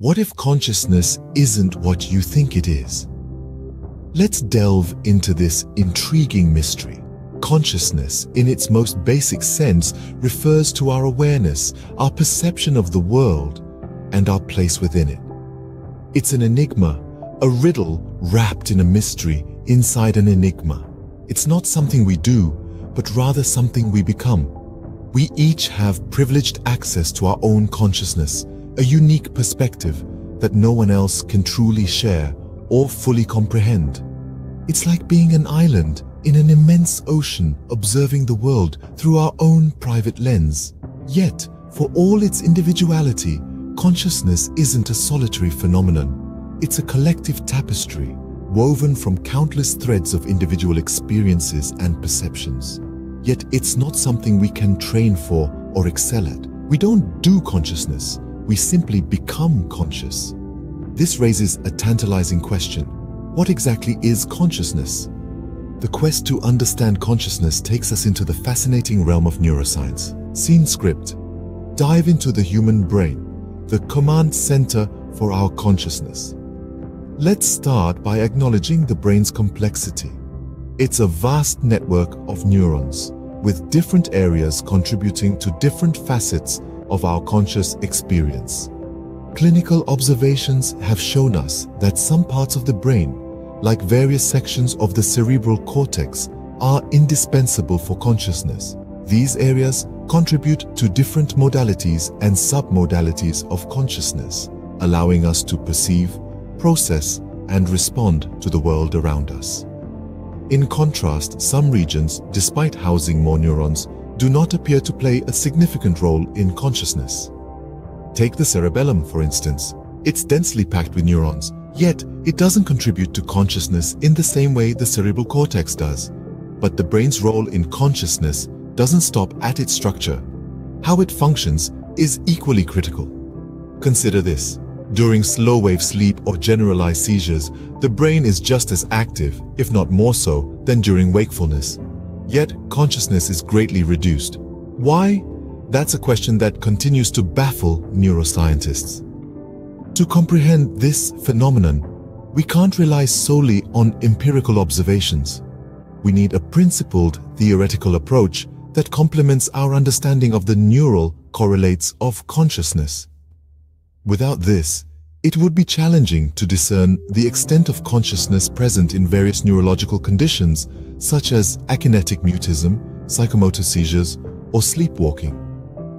What if consciousness isn't what you think it is? Let's delve into this intriguing mystery. Consciousness, in its most basic sense, refers to our awareness, our perception of the world, and our place within it. It's an enigma, a riddle wrapped in a mystery inside an enigma. It's not something we do, but rather something we become. We each have privileged access to our own consciousness, a unique perspective that no one else can truly share or fully comprehend. It's like being an island in an immense ocean observing the world through our own private lens. Yet, for all its individuality, consciousness isn't a solitary phenomenon. It's a collective tapestry woven from countless threads of individual experiences and perceptions. Yet it's not something we can train for or excel at. We don't do consciousness, we simply become conscious. This raises a tantalizing question. What exactly is consciousness? The quest to understand consciousness takes us into the fascinating realm of neuroscience. Scene script. Dive into the human brain, the command center for our consciousness. Let's start by acknowledging the brain's complexity. It's a vast network of neurons, with different areas contributing to different facets of our conscious experience. Clinical observations have shown us that some parts of the brain, like various sections of the cerebral cortex, are indispensable for consciousness. These areas contribute to different modalities and submodalities of consciousness, allowing us to perceive, process, and respond to the world around us. In contrast, some regions, despite housing more neurons, do not appear to play a significant role in consciousness. Take the cerebellum, for instance. It's densely packed with neurons, yet it doesn't contribute to consciousness in the same way the cerebral cortex does. But the brain's role in consciousness doesn't stop at its structure. How it functions is equally critical. Consider this. During slow-wave sleep or generalized seizures, the brain is just as active, if not more so, than during wakefulness. Yet, consciousness is greatly reduced. Why? That's a question that continues to baffle neuroscientists. To comprehend this phenomenon, we can't rely solely on empirical observations. We need a principled theoretical approach that complements our understanding of the neural correlates of consciousness. Without this, it would be challenging to discern the extent of consciousness present in various neurological conditions such as akinetic mutism, psychomotor seizures, or sleepwalking,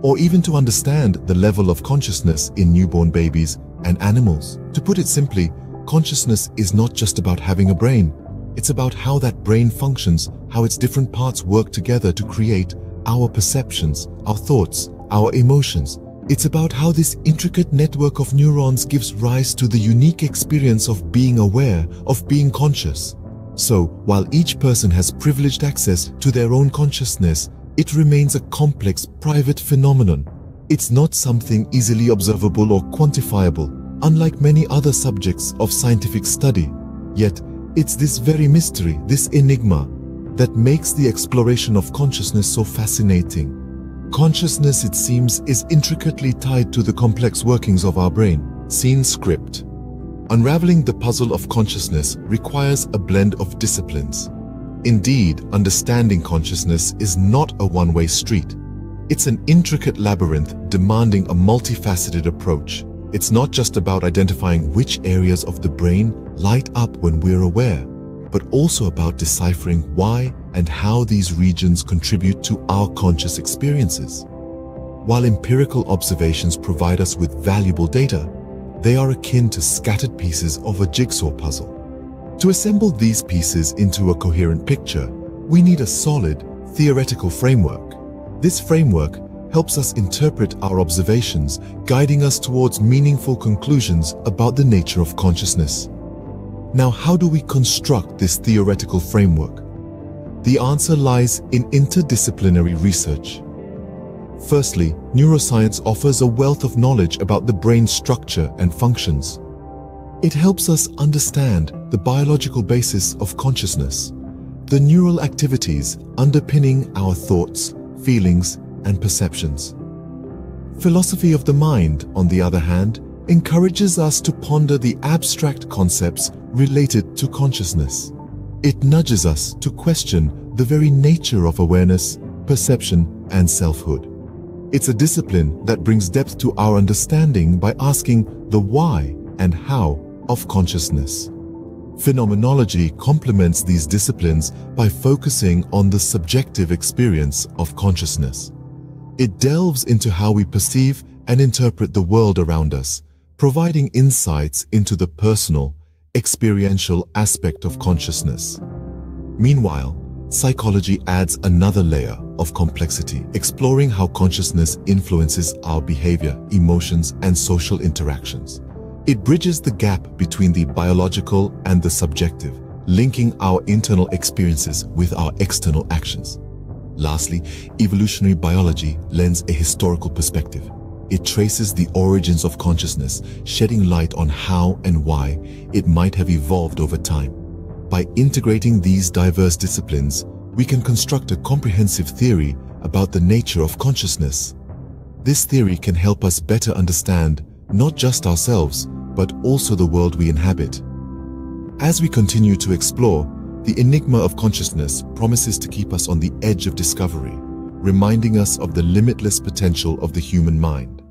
or even to understand the level of consciousness in newborn babies and animals. To put it simply, consciousness is not just about having a brain. It's about how that brain functions, how its different parts work together to create our perceptions, our thoughts, our emotions, it's about how this intricate network of neurons gives rise to the unique experience of being aware, of being conscious. So, while each person has privileged access to their own consciousness, it remains a complex, private phenomenon. It's not something easily observable or quantifiable, unlike many other subjects of scientific study. Yet, it's this very mystery, this enigma, that makes the exploration of consciousness so fascinating. Consciousness, it seems, is intricately tied to the complex workings of our brain. Scene script. Unraveling the puzzle of consciousness requires a blend of disciplines. Indeed, understanding consciousness is not a one-way street. It's an intricate labyrinth demanding a multifaceted approach. It's not just about identifying which areas of the brain light up when we're aware, but also about deciphering why and how these regions contribute to our conscious experiences. While empirical observations provide us with valuable data, they are akin to scattered pieces of a jigsaw puzzle. To assemble these pieces into a coherent picture, we need a solid, theoretical framework. This framework helps us interpret our observations, guiding us towards meaningful conclusions about the nature of consciousness. Now, how do we construct this theoretical framework? The answer lies in interdisciplinary research. Firstly, neuroscience offers a wealth of knowledge about the brain's structure and functions. It helps us understand the biological basis of consciousness, the neural activities underpinning our thoughts, feelings, and perceptions. Philosophy of the mind, on the other hand, encourages us to ponder the abstract concepts related to consciousness. It nudges us to question the very nature of awareness, perception, and selfhood. It's a discipline that brings depth to our understanding by asking the why and how of consciousness. Phenomenology complements these disciplines by focusing on the subjective experience of consciousness. It delves into how we perceive and interpret the world around us, providing insights into the personal, experiential aspect of consciousness. Meanwhile, psychology adds another layer of complexity, exploring how consciousness influences our behavior, emotions, and social interactions. It bridges the gap between the biological and the subjective, linking our internal experiences with our external actions. Lastly, evolutionary biology lends a historical perspective. It traces the origins of consciousness, shedding light on how and why it might have evolved over time. By integrating these diverse disciplines, we can construct a comprehensive theory about the nature of consciousness. This theory can help us better understand not just ourselves, but also the world we inhabit. As we continue to explore, the enigma of consciousness promises to keep us on the edge of discovery, reminding us of the limitless potential of the human mind.